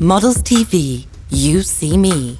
Models TV, you see me.